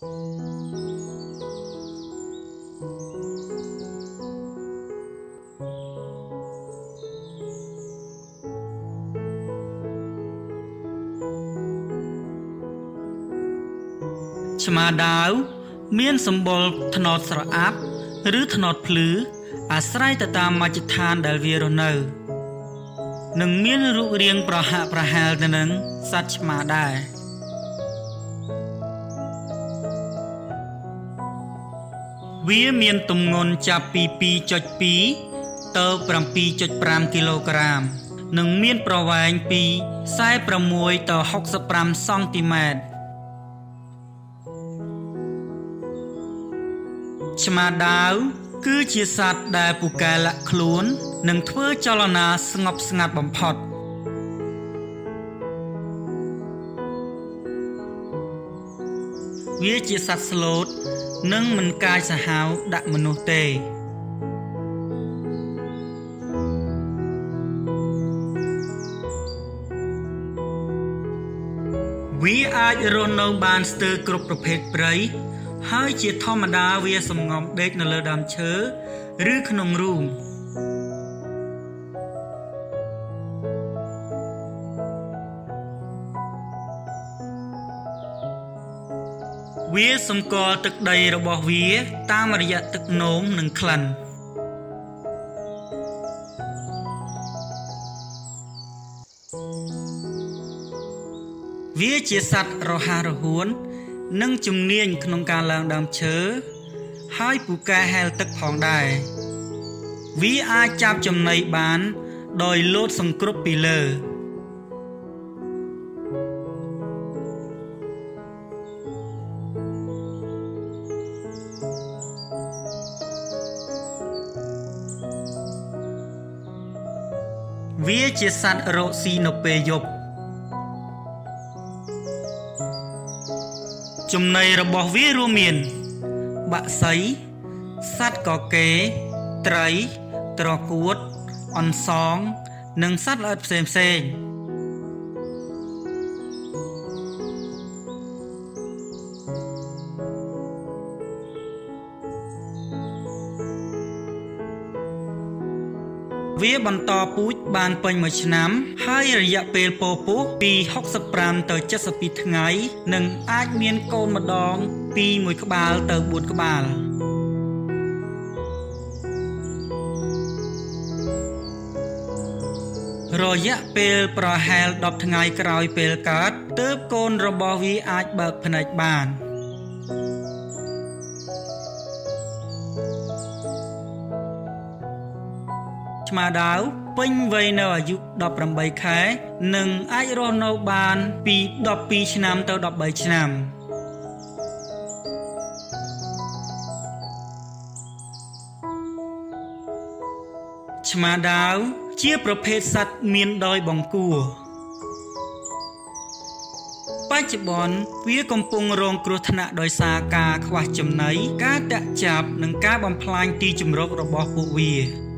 ឆ្មាដាវមានសម្បុរថ្នោតស្រអាប់ឬថ្នោតភ្លឺអាស្រ័យទៅតាមមជ្ឈដ្ឋានដែលវារស់នៅនិងមានរូបរាងប្រហាក់ប្រហែលទៅនឹងសត្វឆ្មាដែរ វាមានទម្ងន់ចាប់ពី2.2ទៅ7.5គីឡូក្រាម និងមានប្រវែងពី46ទៅ65សង់ទីម៉ែត្រឆ្មាដាវគឺជាសត្វដែលពូកែលាក់ខ្លួននិងធ្វើចលនាស្ងប់ស្ងាត់បំផុតវាជាសត្វស្លូត និងមិនកាយសាហាវដាក់មនុស្សទេវាអាចរស់នៅបានស្ទើរគ្រប់ប្រភេទព្រៃហើយជាធម្មតាវាសំងំដេកនៅលើដើមឈើឬក្នុងរូង វាសម្គាល់ទឹកដីរបស់វា តាមរយៈទឹកនោមនិងក្លិនវាជាសត្វរហ័សរហួន និងជំនាញក្នុងការឡើងដើមឈើហើយពូកែហែលទឹកផងដែរវាអាចចាប់ចំណីបាន ដោយលោតសង្គ្រប់ពីលើ វាជាសត្វរកស៊ីនៅពេលយប់ចំណីរបស់វារួមមាន បាក់សីសត្វកកេត្រីត្រកួតអន្សង និងសត្វល្អិតផ្សេងផ្វាបន្តពូជបានពេញមួយឆ្នាំ ហើយរយៈពេលពោពុះពី65ទៅ72ថ្ងៃនិងអាចមានកូនម្ដង ពី1ក្បាលទៅ4ក្បាលរយៈពេលប្រហែល10ថ្ងៃក្រោយពេលកើតទើបកូនរបស់វាអាចបើកភ្នែកបាន។ ឆ្មាដាវពេញវ័យនៅអាយុ18ខែ និងអាចរស់នៅបានពី12ឆ្នាំទៅ13ឆ្នាំឆ្មាដាវជាប្រភេទសត្វមានដោយបង្គួរបច្ចុប្បន្នវាកំពុងរងគ្រោះថ្នាក់ដោយសារការខ្វះចំណីការតាក់ចាប់និងការបំផ្លាញទីជម្រករបស់ពួកវា។